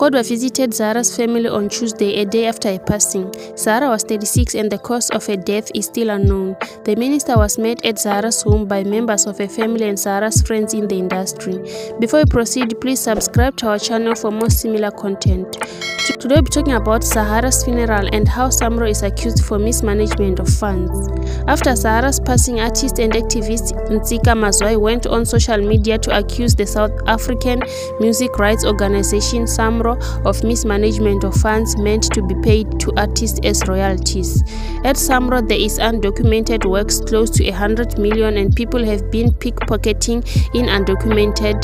Kodwa visited Zara's family on Tuesday, a day after her passing. Zara was 36 and the cause of her death is still unknown. The minister was met at Zara's home by members of her family and Zara's friends in the industry. Before we proceed, please subscribe to our channel for more similar content. Today we'll be talking about Zahara's funeral and how Samro is accused for mismanagement of funds. After Zahara's passing, artist and activist Ntsiki Mazwai went on social media to accuse the South African music rights organization Samro of mismanagement of funds meant to be paid to artists as royalties. At Samro, there is undocumented works close to 100 million and people have been pickpocketing in undocumented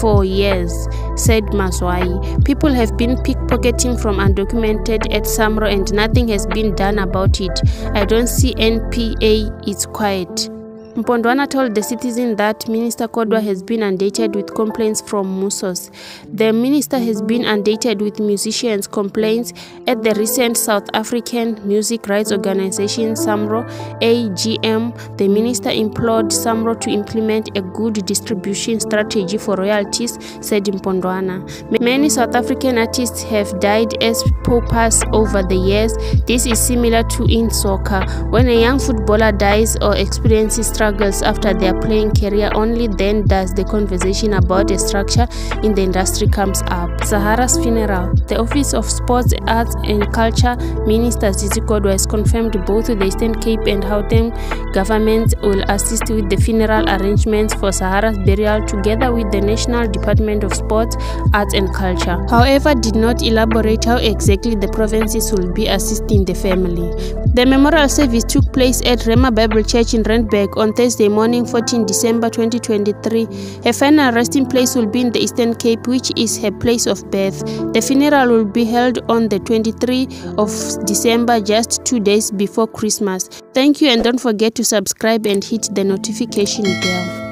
for years, said Mazwai. People have been pickpocketing from undocumented at Samro and nothing has been done about it. I don't see NPA, it's quiet. Mpondwana told the citizen that Minister Kodwa mm. has been inundated with complaints from Musos. The minister has been inundated with musicians' complaints at the recent South African music rights organization SAMRO AGM. The minister implored SAMRO to implement a good distribution strategy for royalties, said Mpondwana. Many South African artists have died as paupers over the years. This is similar to in soccer. When a young footballer dies or experiences struggles after their playing career, only then does the conversation about a structure in the industry comes up. Zahara's funeral. The Office of Sports, Arts and Culture Minister Zizi Kodwa has confirmed both the Eastern Cape and Gauteng governments will assist with the funeral arrangements for Zahara's burial together with the National Department of Sports, Arts and Culture. However, did not elaborate how exactly the provinces will be assisting the family. The memorial service took place at Rhema Bible Church in Randburg on Thursday morning, 14 December 2023. Her final resting place will be in the Eastern Cape, which is her place of birth. The funeral will be held on the 23 of December, just two days before Christmas. Thank you and don't forget to subscribe and hit the notification bell.